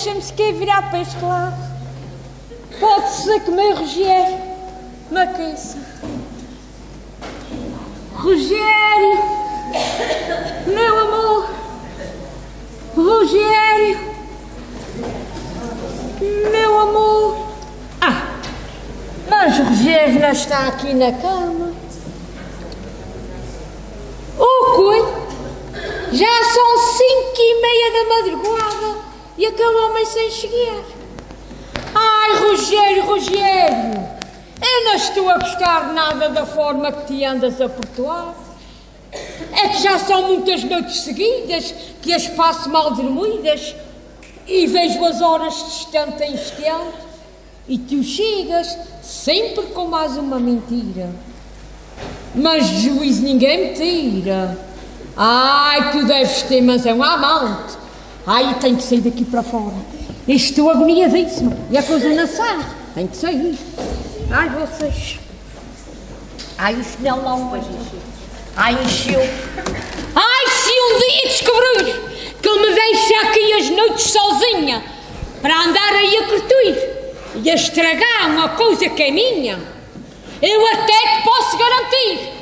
deixa-me sequer virar para este lado. Pode ser que meu Rogério me aqueça. Rogério, meu amor, Rogério, meu amor. Ah, mas o Rogério não está aqui na cama. O coi? Já são cinco e meia da madrugada e aquele homem sem chegar. Ai, Rogério, Rogério, eu não estou a gostar nada da forma que te andas a portuar. É que já são muitas noites seguidas que as passo mal dormidas e vejo as horas de instante em instante e tu chegas sempre com mais uma mentira. Mas de juízo ninguém me tira. Ai, tu deves ter, mas é um amante. Ai, tenho que sair daqui para fora. Estou agoniadíssima e a coisa não sai. Tenho que sair. Ai, vocês. Ai, o chinelo não Ai, encheu. Ai, se um dia descobrir que ele me deixa aqui as noites sozinha para andar aí a curtir e a estragar uma coisa que é minha, eu até te posso garantir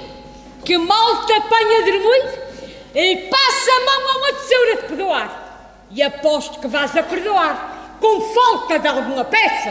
que mal te apanha dormir e passa a mão a uma tesoura de perdoar. E aposto que vais a perdoar com falta de alguma peça.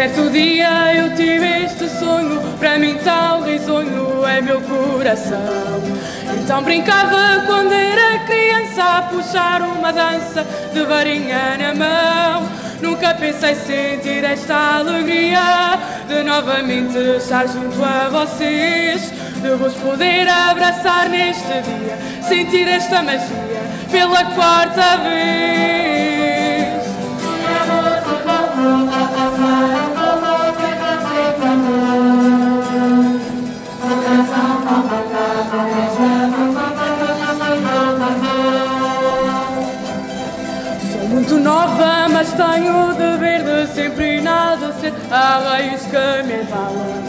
Certo dia eu tive este sonho, para mim tal risonho é meu coração. Então brincava quando era criança a puxar uma dança de varinha na mão. Nunca pensei sentir esta alegria de novamente estar junto a vocês, de vos poder abraçar neste dia, sentir esta magia pela quarta vez. Nova, mas tenho o dever de sempre nada ser a raiz que me embala.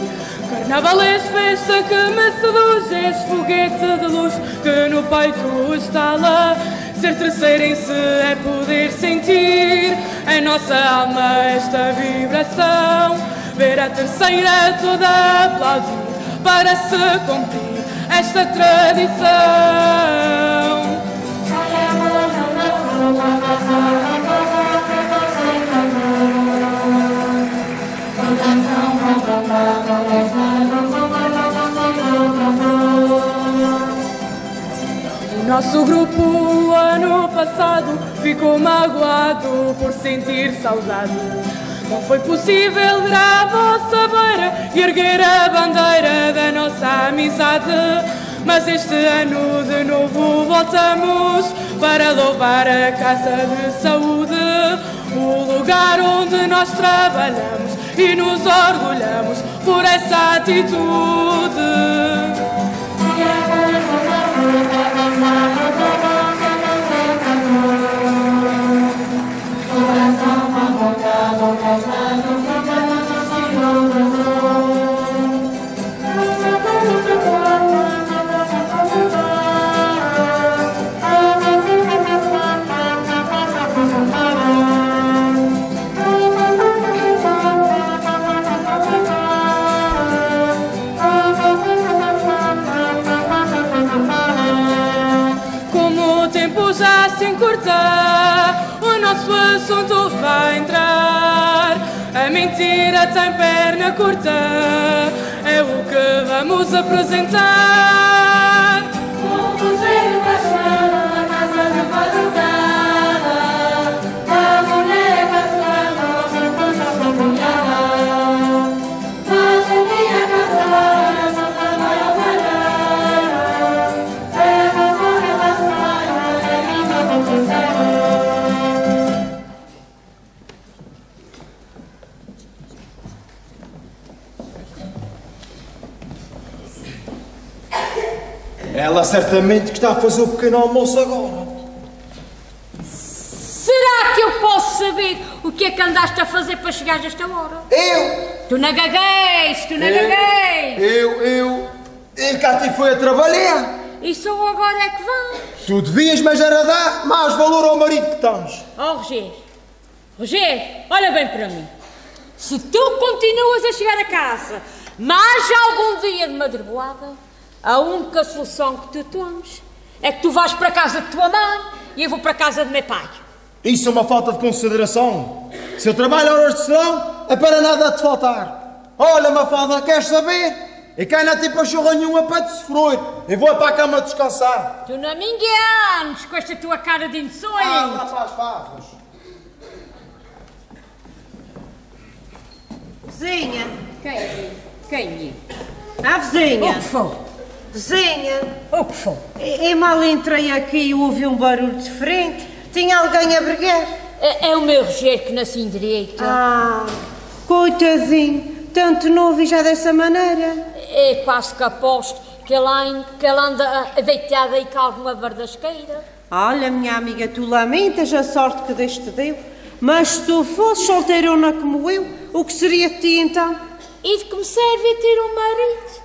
Carnaval é festa que me seduz, és foguete de luz que no peito estala. Ser terceiro em si é poder sentir em nossa alma esta vibração. Ver a terceira toda aplaudir para se cumprir esta tradição. Nosso grupo ano passado ficou magoado por sentir saudade. Não foi possível ir à vossa beira e erguer a bandeira da nossa amizade. Mas este ano de novo voltamos para louvar a Casa de Saúde, o lugar onde nós trabalhamos e nos orgulhamos por essa atitude. Como o vai entrar. A mentira tem perna curta, é o que vamos apresentar. Certamente que está a fazer o pequeno almoço agora. Será que eu posso saber o que é que andaste a fazer para chegar a esta hora? Eu? Tu não gagueis, tu não gagueis. Eu, eu, eu cá te foi a trabalhar. E só agora é que vão. Tu devias, mas era dar mais valor ao marido que tens. Oh, Rogério, Rogério, olha bem para mim. Se tu continuas a chegar a casa mais algum dia de madrugada, a única solução que tu tens é que tu vais para a casa de tua mãe e eu vou para a casa de meu pai. Isso é uma falta de consideração. Se eu trabalho horas de serão, é para nada a te faltar. Olha, Mafalda, queres saber? E cá não tem pachorra nenhuma para te sofrer. Eu vou para a cama descansar. Tu não me enganes com esta tua cara de insolente. Ah, lá para as favas. Vizinha, Quem? Quem? a O vizinha, que foi? Vizinha, O que foi? e e mal entrei aqui e ouvi um barulho diferente. Tinha alguém a brigar. É, é o meu Rogério que nasce em direito. Ah, coitadinho, tanto novo e já dessa maneira. É quase que aposto que ele, que ele anda deitado aí com alguma verdasqueira. Olha, minha amiga, tu lamentas a sorte que Deus te deu, mas se tu fosses solteirona como eu, o que seria de ti então? E de que me serve ter um marido?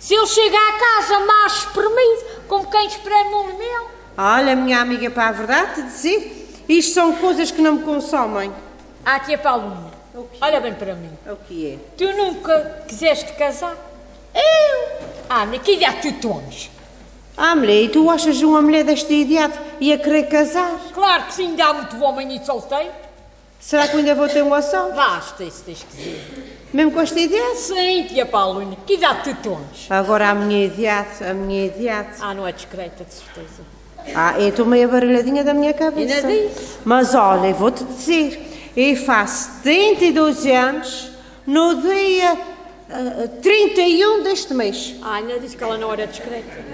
Se ele chega à casa mais espremido, como quem espreme um limão. Olha, minha amiga, para a verdade te dizer, isto são coisas que não me consomem. Ah, tia Paulina, olha bem para mim. O que é? Tu nunca quiseste casar? Eu? Ah, minha, que idade tu tens? Ah, mulher, e tu achas uma mulher desta idade e a querer casar? Claro que sim, há muito homem e solteiro. Será que ainda vou ter um assalto? Basta isso, tens que dizer. Mesmo com esta idade? Sim, tia Paulina, que idade tu tens? Agora a minha idade, a minha idade. Ah, não é discreta, de certeza. Ah, eu estou meio baralhadinha da minha cabeça. Ainda disse. Mas olha, vou-te dizer, eu faço 72 anos no dia ah, 31 deste mês. Ah, ainda disse que ela não era discreta.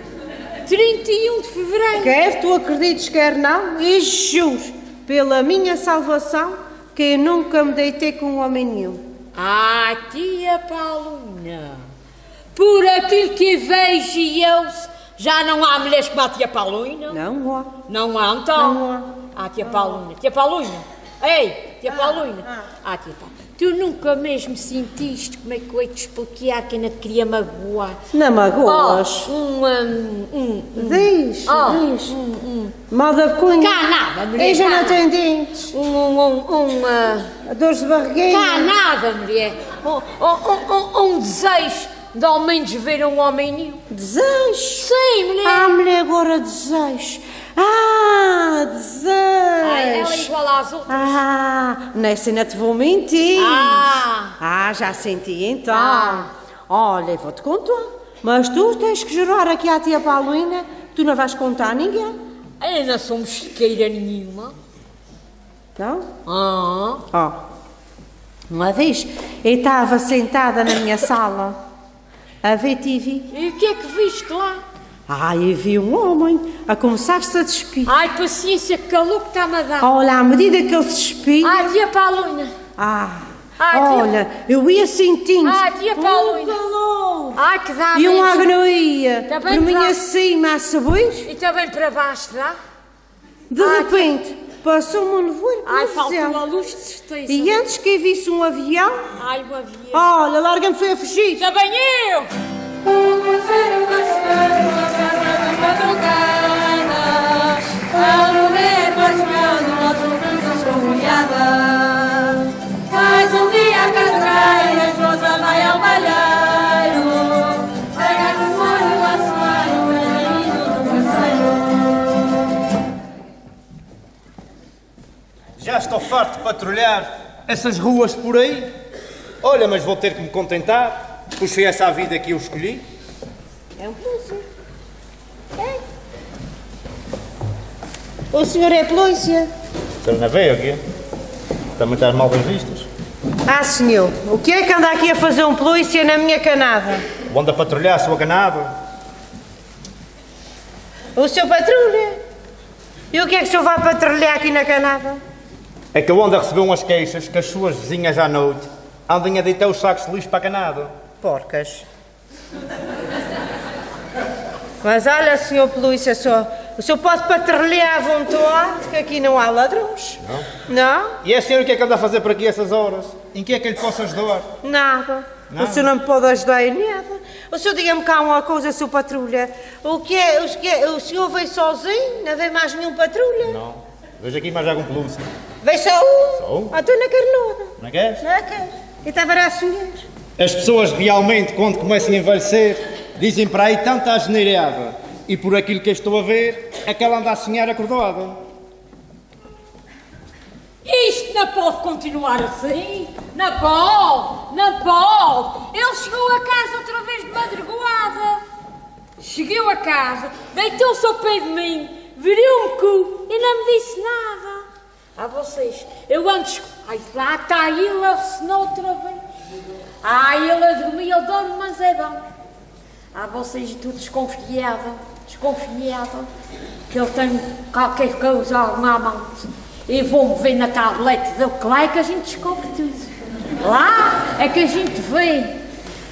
31 de fevereiro. Quer tu acredites, quer não, e juro, pela minha salvação, que eu nunca me deitei com um homem nenhum. Ah, tia Paulina, por aquilo que vejo e eu, já não há mulheres como a tia Paulina? Não, ó. Não há, então? Não há. Ah, tia Paulina, tia Paulina, ei, tia Paulina. Ah, tia Paulina, tu nunca mesmo sentiste como é que eu hei de explicar quem não te queria magoar? Não magoas. Oh, um, um, um, um, Diz, Oh, diz. Mal da cunha. Cá nada, mulher, Eu já não tenho dentes. um, um, um, um, ah, Dores de barriguinha. Cá nada, mulher. Um, um, um, um desejo de ao menos ver um homem nu. Desejo. Sim, mulher. Ah, mulher, agora desejo. Ah, desejo. Ai, ela é igual às outras. Ah, nessa ainda te vou mentir. Ah. Ah, já senti então. Ah. Olha, vou-te contar. Mas tu tens que jurar aqui à tia Paulina que tu não vais contar a ninguém. Eu não sou mosqueira nenhuma. Não? Ah. Ó, uma vez eu estava sentada na minha sala a ver TV. E o que é que viste lá? Ah, e vi um homem a começar-se a despir. Ai, paciência, que calor que está-me a dar. Olha, à medida que ele se despia. Ai, tia Paulina. Ah, Ai, tia- olha, eu ia sentindo. Ai, tia Paulina. Um calor. Ai, que dá E um mesmo. agnoia Tá por bem, mim tá. acima a saber. E também para baixo, dá? De Ai, repente, passou-me um nevoeiro Ai, pelo faltou céu. a luz de certeza. E antes que eu visse um avião, Ai, o avião. olha, larga-me foi a fugir. Também eu! Mais um dia casei, a esposa vai ao malheiro. Pega no molho, a sonho, o menino do passeio. Já estou farto de patrulhar essas ruas por aí. Olha, mas vou ter que me contentar, pois foi essa a vida que eu escolhi. É um polícia. É. O senhor é polícia? Você não veio aqui? Também estás mal vistas. Ah, senhor, o que é que anda aqui a fazer um polícia na minha canada? Anda a patrulhar a sua ganado. O senhor patrulha? E o que é que o senhor vai patrulhar aqui na canada? É que a receber umas queixas que as suas vizinhas à noite andem a deitar os sacos de lixo para a ganado. Porcas. Mas olha, senhor polícia, senhor, o senhor pode patrulhar à vontade, que aqui não há ladrões. Não? Não? E a senhora o que é que anda a fazer por aqui essas horas? Em que é que eu lhe posso ajudar? Nada. Nada? O senhor não me pode ajudar em nada. O senhor diga-me cá uma coisa, seu patrulha. O que é, o que é, o senhor veio sozinho? Não veio mais nenhum patrulha? Não. Vejo aqui mais algum pelúcio. Veio só um? Só um? Ah, estou na carnuda. Não é que és? Não é que? E estava a sonhar. As pessoas realmente, quando começam a envelhecer, dizem para aí tanta asneirada. E por aquilo que estou a ver, é que ela anda a sonhar acordada. Isto não pode continuar assim. Não pode, não pode. Ele chegou a casa outra vez de madrugada. Chegou a casa, deitou-se ao pé de mim, virou-me cu e não me disse nada. A vocês, eu antes. Ai, lá está ele, assinou outra vez. Ai, ele a dormir, ele dorme, mas é bom. Ah, vocês tudo desconfiado, desconfiado, que ele tem qualquer coisa, alguma amante. E vão ver na tablete dele, que lá é que a gente descobre tudo. Lá é que a gente vê.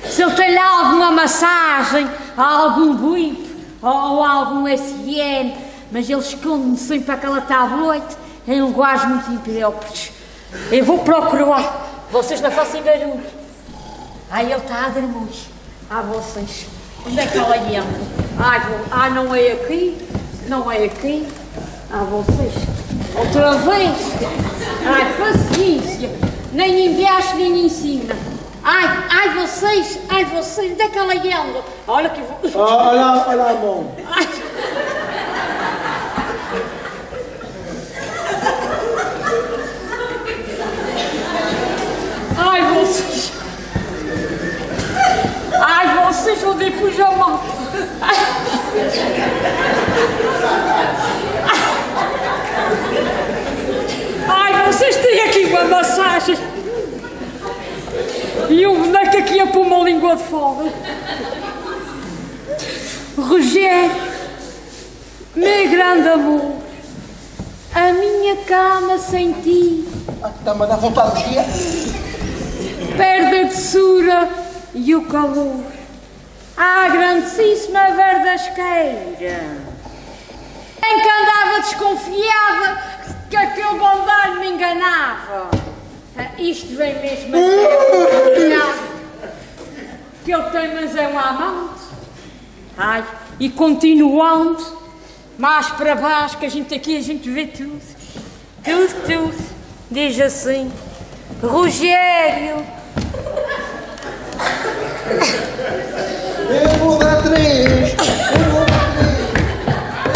Se tem lá alguma massagem, algum buip, ou algum SN, mas ele esconde sempre aquela tablete em lugares muito impróprios. Eu vou procurar, vocês não façam barulho. Ai, ele está a dormir. Ah, vocês. Onde é que ela anda? Ai, vou... ah, não é aqui. Não é aqui. Ah, vocês. Outra vez. Ai, paciência. Nem embaixo, nem em cima. Ai, ai, vocês. Ai, vocês. Onde é que ela anda? Olha que eu vou... Olha, olha a mão. Ai. Ai, vocês. Ai, vocês vão de pijama. Ai, vocês têm aqui uma massagem. E um boneco aqui a pôr uma língua de fora. Rogério, meu grande amor, a minha cama sem ti Está-me a dar vontade de perde a doçura e o calor. À grandíssima verdasqueira. Em que andava desconfiada que aquele bondalho me enganava. Ah, Isto vem mesmo a que ele tem, mas é um amante. Ai, e continuando, mais para baixo, que a gente aqui, a gente vê tudo. Tudo, tudo. Diz assim, Rogério, eu vou dar três. Eu vou dar três.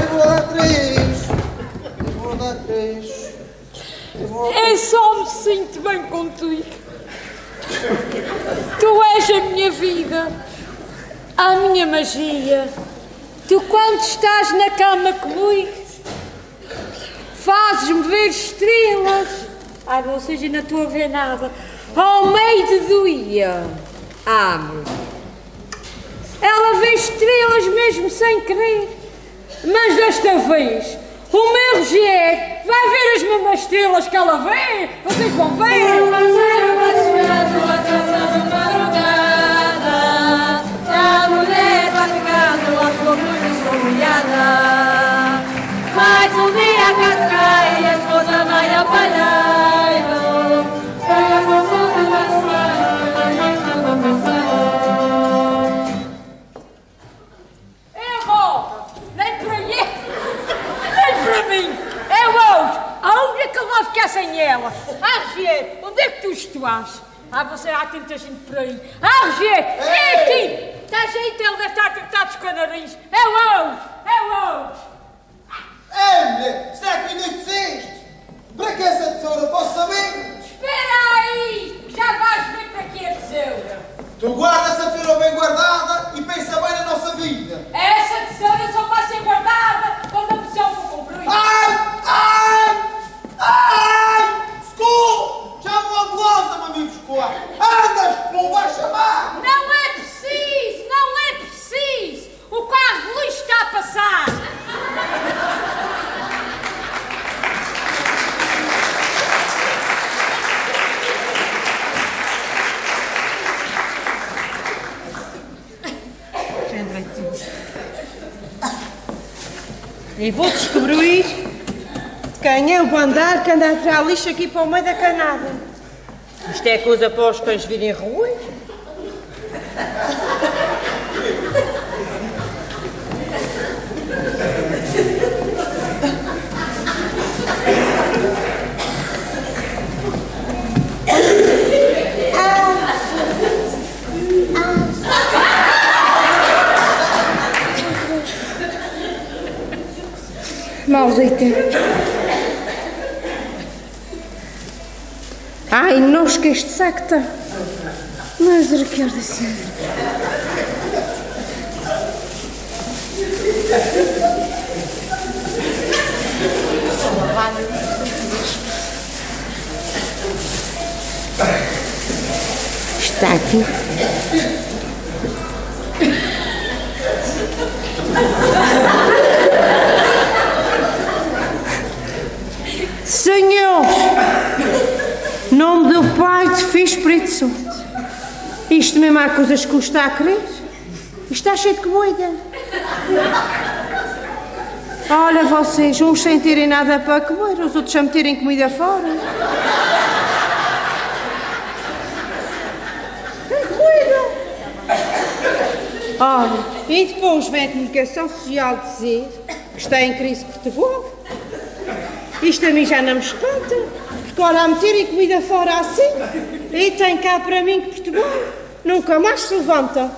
Eu vou dar três. Eu vou dar três. Vou... É só me sinto bem contigo. Tu és a minha vida, a minha magia. Tu quando estás na cama comigo, fazes-me ver estrelas. Ai, não seja, não estou a ver nada. Ao meio do dia, amo. Ela vê estrelas mesmo sem querer. Mas desta vez, o meu Rogério vai ver as mesmas estrelas que ela vê. Vocês vão ver. A mulher vai ficando a sua molhada. Mas um dia cascai e a esposa vai ao palheiro. Pega a fofoca da ficar sem ela. Ah, Rogério, onde é que tu estás? Ah, você há tanta gente por aí. Ah, Rogério, é aqui. Estás aí, ele deve estar a tratar dos canarinhos. É outro, é outro. Ei, mulher, será que ainda disseste? Para que essa tesoura? Posso saber? Espera aí, já vais ver para que é tesoura. Tu guarda essa tesoura bem guardada e pensa bem na nossa vida. Essa tesoura só vai ser guardada quando a pessoa for cumprir. Ai! Ai! Ai! Socorro! Chama uma ambulância, meu amigo Escolar! Andas! Não vais chamar! Não é preciso, não é preciso. O carro de lixo está a passar. E vou descobrir de quem é o bandar que anda a tirar lixo aqui para o meio da canada. Isto é coisa para os cães virem ruim. Maldita. Ai, nós que este saco está. Misericórdia, Senhor. Está aqui. Senhor, nome do Pai, de Filho e Espírito Santo. Isto mesmo há coisas que custa a crer. Isto está cheio de comida. Olha vocês, uns sem terem nada para comer, os outros a meterem comida fora. Tem comida. Olha, e depois vem a comunicação social dizer que está em crise Portugal. Isto a mim já não me espanta. Porque olha, a meterem comida fora assim, e tem cá para mim que Portugal nunca mais se levanta.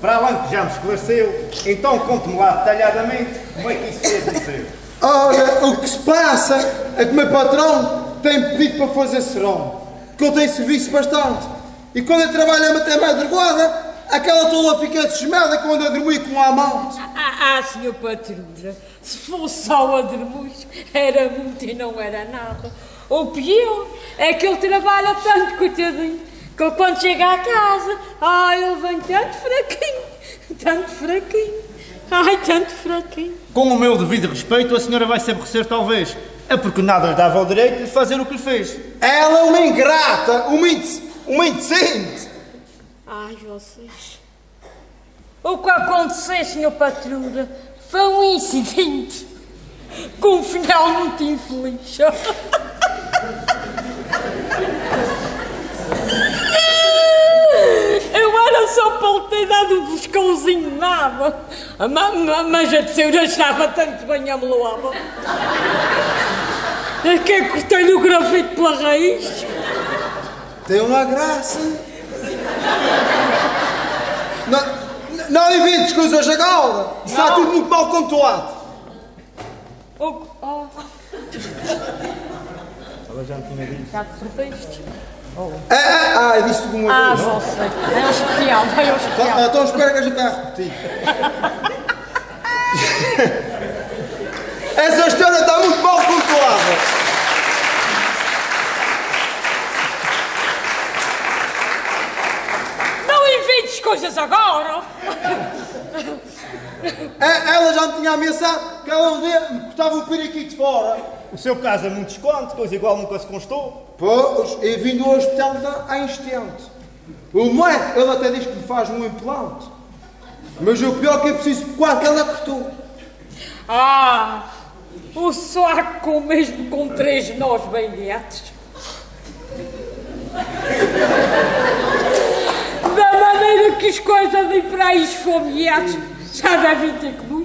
Para além que já me esclareceu, então conte-me lá detalhadamente como é que isso se aconteceu. Ora, o que se passa é que o meu patrão tem pedido para fazer serão, que eu tenho serviço bastante. E quando eu trabalho até madrugada, aquela tola fica desmada quando eu dormi com a amante. Ah, ah, senhor patrulha, se fosse só a dormir, era muito e não era nada. O pior é que ele trabalha tanto, coitadinho, que quando chega à casa, ai, ele vem tanto fraquinho, tanto fraquinho, ai, tanto fraquinho. Com o meu devido respeito, a senhora vai se aborrecer talvez, É porque nada lhe dava o direito de fazer o que lhe fez. Ela é uma ingrata, uma, uma indecente. Ai, vocês. O que aconteceu, senhor patrulha, foi um incidente com um final muito infeliz. Eu era só para lhe ter dado um buscãozinho de nada, Ma- ma- mas a senhora estava tanto bem ameloada. É que eu cortei-lhe o grafite pela raiz. Tem uma graça. Não, não inventes coisas agora. Está tudo muito mal controlado. Oh, oh. Já te perdeste? É, é, ah, disse tudo uma Ah, vez. já sei. É um especial, vai ao especial. Então, então espera que a gente vai repetir. Essa história está muito mal. Não inventes coisas agora! É, Ela já me tinha ameaçado que ela um dia me cortava o periquito fora. O seu caso é muito desconto, coisa igual nunca se constou. Pois, e vim do hospital da- a instante. O médico, ele até diz que me faz um implante. Mas o pior é que é preciso quanto ela cortou. Ah! O saco mesmo com três nós bem diretos. Da maneira que as coisas de para aí esfomeados já devem ter comido.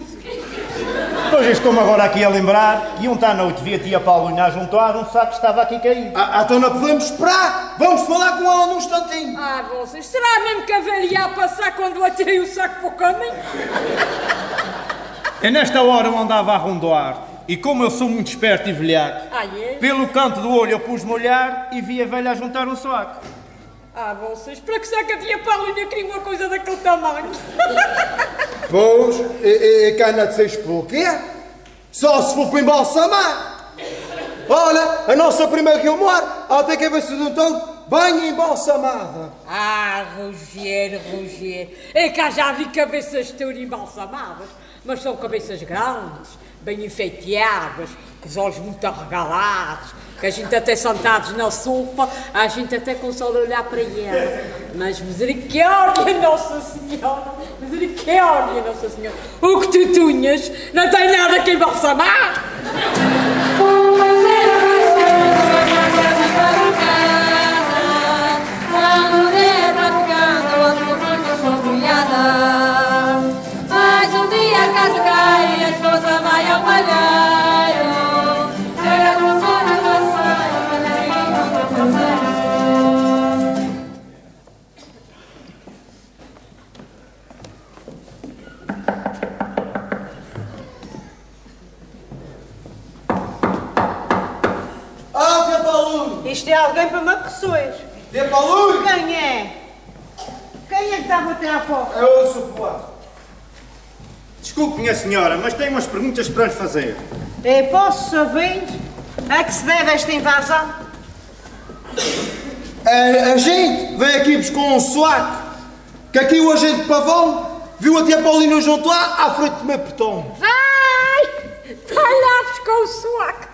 Pois estou-me agora aqui a lembrar que ontem à noite vi a tia Paulina a juntar um saco que estava aqui caído. Ah, ah, então não podemos esperar. Vamos falar com ela num instantinho. Ah, vocês, será mesmo que a velha ia passar quando eu atirei o saco para o caminho? É nesta hora eu andava a rondoar e como eu sou muito esperto e velhaco, Ah, é? pelo canto do olho eu pus-me a olhar e vi a velha a juntar um saco. Ah, vocês, para que será que a tia Paulina queria uma coisa daquele tamanho? Pois, e, e, cana de seis por quê? Só se for para embalsamar. Olha, a nossa primeira Guilmar, ela tem cabeça de um touro bem embalsamada. Ah, Rogério, Rogério, é que já vi cabeças de touro embalsamadas, mas são cabeças grandes, bem enfeiteadas, com os olhos muito arregalados, que a gente até sentados na sopa, a gente até consegue olhar para ela. Mas misericórdia, Nossa Senhora, misericórdia, Nossa Senhora, o que tu tunhas não tem nada que embalsamar. Mas um dia cai e a esposa vai ao Desculpe, minha senhora, mas tenho umas perguntas para lhe fazer. Eu posso saber a que se deve esta invasão? A, a gente veio aqui buscar um suaco, que aqui o agente Pavão viu a tia Paulina junto lá à frente do meu portão. Vai! Vai lá buscar o suaco.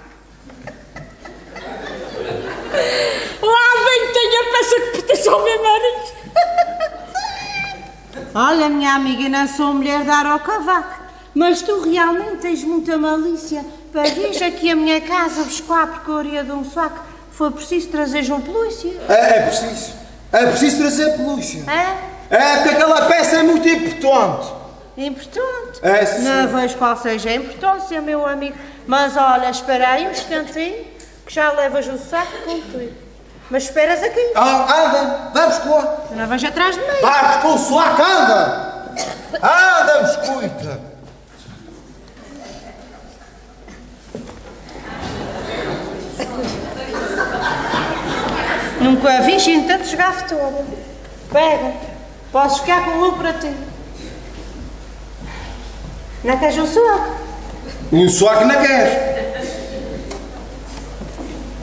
Lá vem, tem a peça que pertence ao meu marido. Olha, minha amiga, não sou mulher de ar ao cavaco, mas tu realmente tens muita malícia para vir aqui a minha casa buscar a porcaria de um saco. Foi preciso trazer um polícia. É, é preciso. É preciso trazer polícia. É? É porque aquela peça é muito importante. Importante. É, sim, Não vejo qual seja a importância, meu amigo. Mas olha, espera aí um instantinho, que já levas o saco contigo. Mas esperas aqui. Ah, anda, vamos com Não vais atrás de mim. Vai buscar o suaco, anda! Anda, escuta! Nunca vi gente tanto jogar toda. Pega, posso ficar com um para ti. Não queres um saco? O suaco não quer.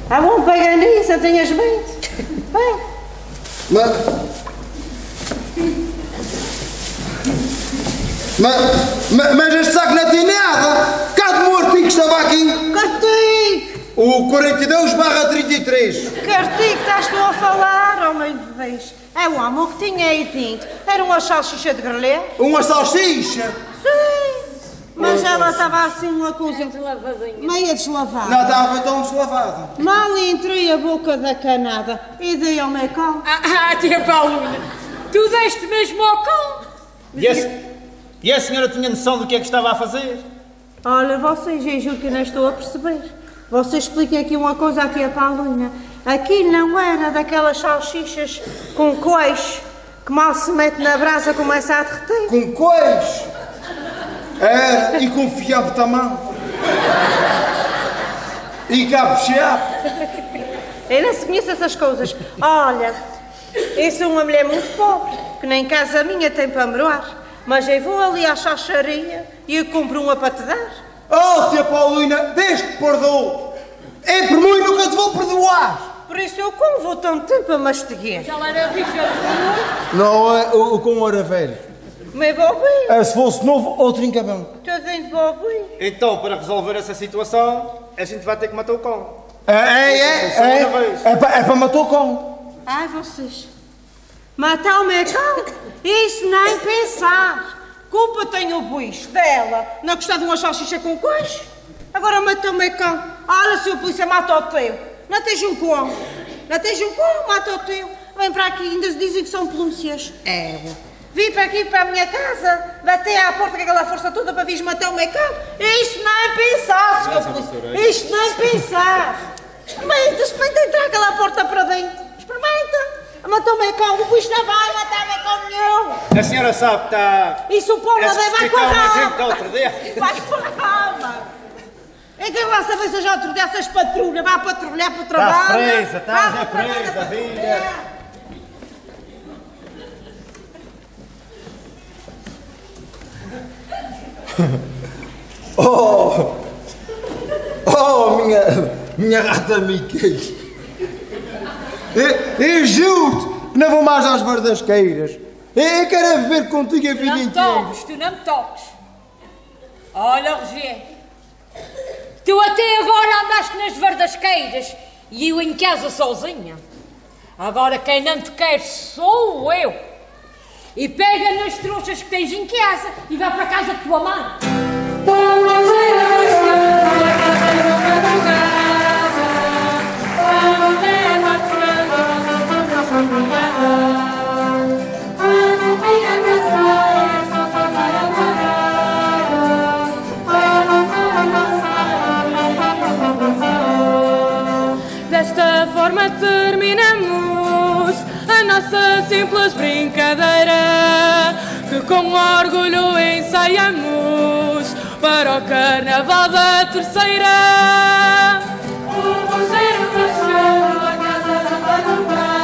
Ah bom, pega nisso, não tenhas medo. Pega. Mas... Mas, mas, mas este saco não tem nada! Cá de morto que estava aqui! Cartigo! O 42 barra 33. Que artigo estás tu a falar, homem de Deus? É o amor que tinha aí dentro. Era uma salsicha de grelé? Uma salsicha. Sim. Mas ela estava assim uma coisa Lavadinha. meia deslavada. Não estava tão deslavada. Mal entrei a boca da canada e dei ao mecão. Ah, ah, tia Paulina, tu deste mesmo ao cão? E a, e a senhora tinha noção do que é que estava a fazer? Olha, vocês, eu juro que não estou a perceber. Vocês expliquem aqui uma coisa à tia Paulina. Aquilo não era daquelas salsichas com queijo que mal se mete na brasa começa a derreter. Com queijo. Era. E com fiapo também. E cabo chiapo. Eu não se conheço essas coisas. Olha, eu sou uma mulher muito pobre, que nem casa minha tem para meroar. Mas eu vou ali à chacharia e eu compro uma para te dar. Oh, tia Paulina, desde que perdoou. É por mim nunca te vou perdoar. Por isso eu como vou tanto tempo a masteguar. Ela era rica. Não, é o, o com era velho. Meu bobinho, É, se fosse novo, outro encabão. estou dentro de bobinho. Então, para resolver essa situação, a gente vai ter que matar o cão. É, é, é. É, vez. é, para, é para matar o cão. Ai, vocês. Matar o mecão? Isso nem pensar. Culpa tem o bicho dela. Não gostar de uma salsicha com queijo? Agora matou o mecão. Olha, se o polícia mata o teu. Não tens um cão. Não tens um cão, mata o teu. Vem para aqui, ainda se dizem que são polícias. É. Vim para aqui, para a minha casa, bater à porta com aquela força toda para vir matar o mecão. Isto nem pensar, senhor polícia. Isto nem pensar. Experimenta, experimenta entrar aquela porta para dentro. Experimenta. Matou o mecão, o bicho não vai matar mecão nenhum. A senhora sabe que está... Isso o povo Essa vai com a rama. Vai com a rama. É que lá saber se já outro dessas patrulhas, vai patrulhar para o trabalho. presa, tá Vai trabalho, presa, para filha. patrulhar. Oh! Oh, minha, minha rata Mickey! Eu, eu juro que não vou mais às verdasqueiras. Eu, eu quero é viver contigo a vida Não me inteira. toques, tu não me toques. Olha, Rogério, tu até agora andaste nas verdasqueiras e eu em casa sozinha. Agora quem não te quer sou eu. E pega nas trouxas que tens em casa e vai para casa da tua mãe. Desta forma terminamos a nossa simples brincadeira que com orgulho ensaiamos para o carnaval da terceira. O Rogério nasceu a casa da madrugada,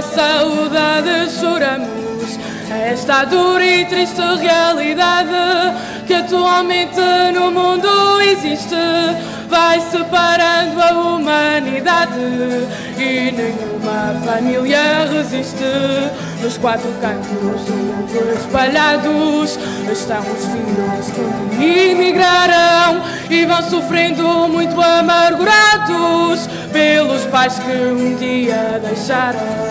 a saudade choramos. Esta dura e triste realidade que atualmente no mundo existe vai separando a humanidade e nenhuma família resiste. Nos quatro cantos do mundo espalhados estão os filhos que imigraram e vão sofrendo muito amargurados pelos pais que um dia deixaram.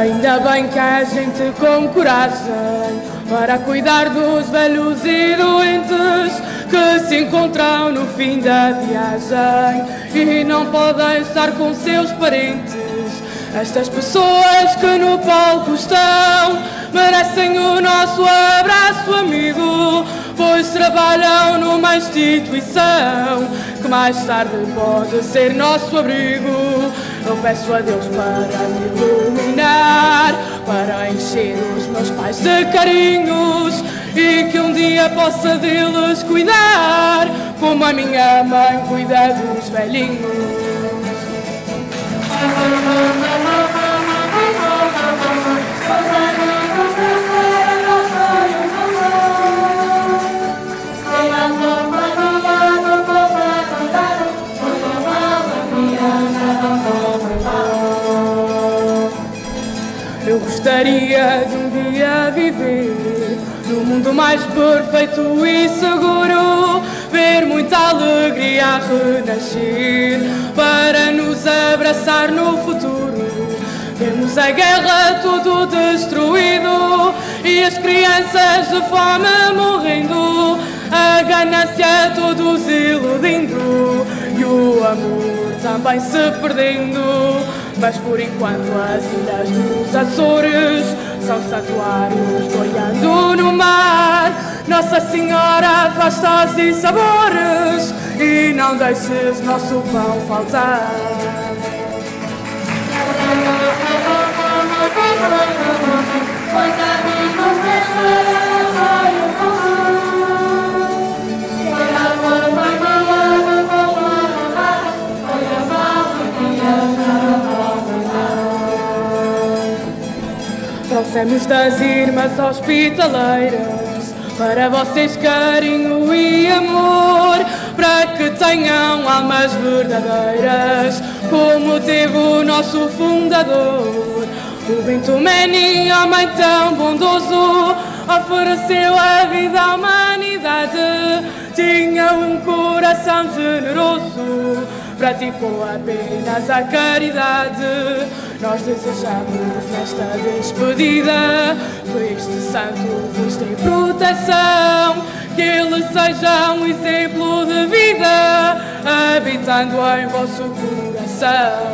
Ainda bem que há gente com coragem para cuidar dos velhos e doentes que se encontram no fim da viagem e não podem estar com seus parentes. Estas pessoas que no palco estão merecem o nosso abraço, amigo, pois trabalham numa instituição que mais tarde pode ser nosso abrigo. Eu peço a Deus para me iluminar, para encher os meus pais de carinhos e que um dia possa deles cuidar, como a minha mãe cuida dos velhinhos. Mais perfeito e seguro, ver muita alegria a renascer para nos abraçar no futuro. Vemos a guerra tudo destruído e as crianças de fome morrendo, a ganância todos iludindo e o amor também se perdendo. Mas por enquanto as ilhas dos Açores são santuários boiando no mar. Nossa Senhora faz sós e sabores e não deixes nosso pão faltar. Trouxemos das irmãs hospitaleiras para vocês carinho e amor, para que tenham almas verdadeiras, como teve o nosso fundador. O Bento Meni, homem tão bondoso, ofereceu a vida à humanidade. Tinha um coração generoso, praticou apenas a caridade. Nós desejamos nesta despedida que este santo vos dê proteção, que ele seja um exemplo de vida, habitando em vosso coração.